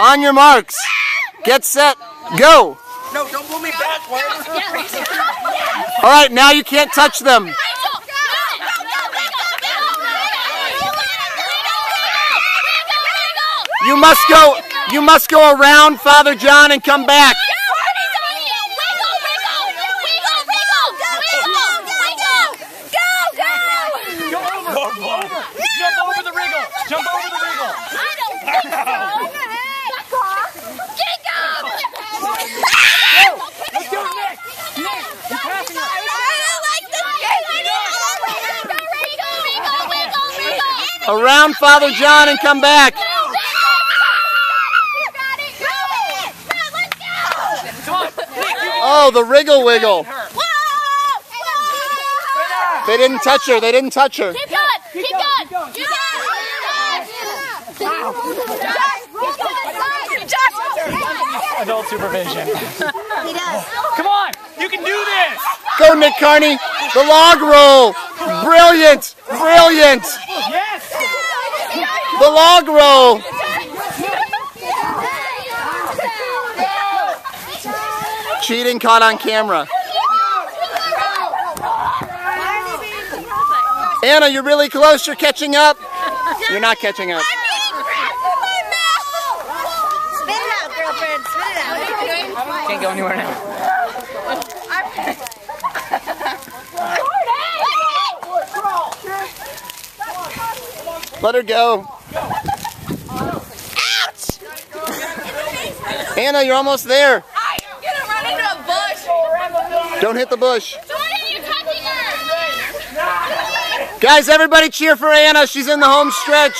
On your marks. Get set. Go. No, don't pull me backwards. All right, now you can't touch them. You must go. You must go around Father John and come back. Go over. Jump over the wriggle. Jump over the wriggle. Let's go, Nick. Nick, you're passing us. Around Father John and come back. Come on, Nick. You Oh, the wriggle wiggle. They didn't touch her. They didn't touch her. Keep going! Keep going! Keep going! Adult supervision. He does. Come on, you can do this. Go, Nick Carney. The log roll. Brilliant. Brilliant. Yes. The log roll. Cheating caught on camera. Anna, you're really close. You're catching up. You're not catching up. Spit it out, girlfriend. Spit it out. Can't go anywhere now. Let her go. Anna, you're almost there. I'm gonna run into a bush. Don't hit the bush. So why are touching her? Guys, everybody cheer for Anna. She's in the home stretch.